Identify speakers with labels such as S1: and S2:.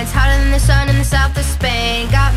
S1: It's hotter than the sun in the south of Spain. Got